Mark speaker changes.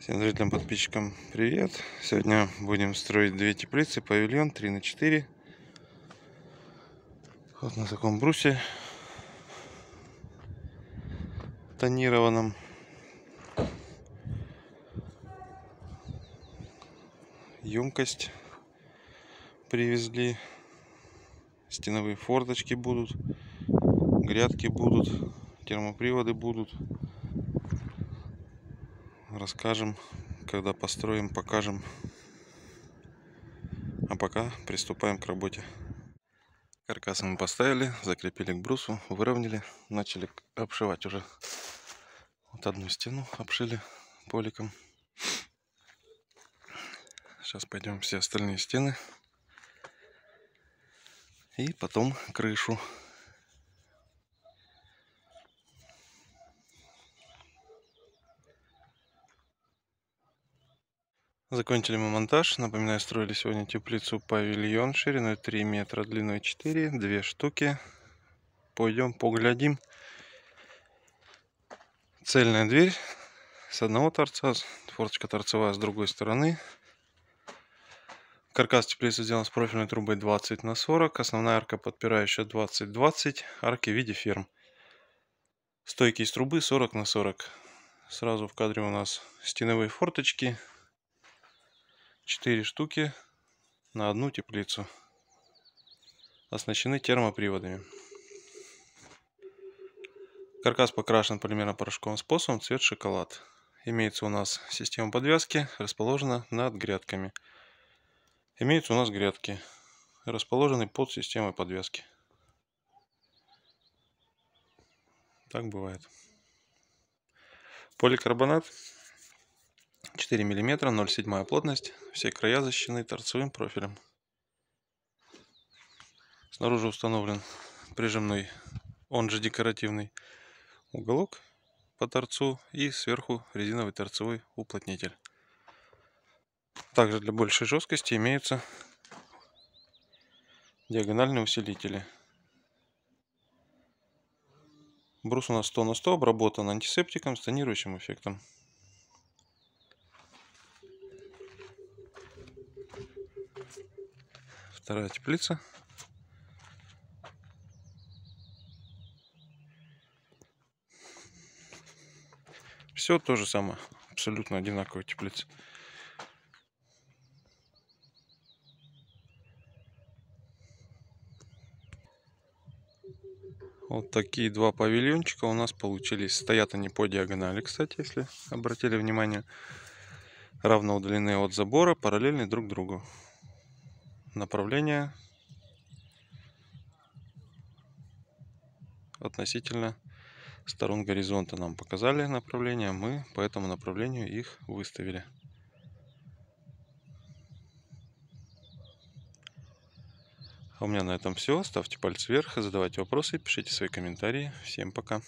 Speaker 1: Всем зрителям, подписчикам привет! Сегодня будем строить две теплицы, павильон 3 на 4 Вот на таком брусе тонированном. Емкость привезли. Стеновые форточки будут, грядки будут, термоприводы будут расскажем, когда построим, покажем. А пока приступаем к работе. Каркасы мы поставили, закрепили к брусу, выровняли, начали обшивать уже. Вот одну стену обшили поликом. Сейчас пойдем все остальные стены. И потом крышу. Закончили мы монтаж. Напоминаю, строили сегодня теплицу павильон шириной 3 метра, длиной 4, две штуки. Пойдем поглядим. Цельная дверь с одного торца, форточка торцевая с другой стороны. Каркас теплицы сделан с профильной трубой 20 на 40, основная арка подпирающая 20-20, арки в виде ферм. Стойки из трубы 40 на 40. Сразу в кадре у нас стеновые форточки, 4 штуки на одну теплицу. Оснащены термоприводами. Каркас покрашен полимерно-порошковым способом, цвет шоколад. Имеется у нас система подвязки, расположена над грядками. Имеются у нас грядки, расположенные под системой подвязки. Так бывает. Поликарбонат 4 мм, 0,7 плотность. Все края защищены торцевым профилем. Снаружи установлен прижимной, он же декоративный уголок по торцу и сверху резиновый торцевой уплотнитель. Также для большей жесткости имеются диагональные усилители. Брус у нас 100 на 100 обработан антисептиком с тонирующим эффектом. Вторая теплица. Все то же самое, абсолютно одинаковая теплица. Вот такие два павильончика у нас получились. Стоят они по диагонали, кстати, если обратили внимание. Равно удалены от забора, параллельны друг другу направление относительно сторон горизонта нам показали направление, мы по этому направлению их выставили. А у меня на этом все. Ставьте пальцы вверх, задавайте вопросы, пишите свои комментарии. Всем пока.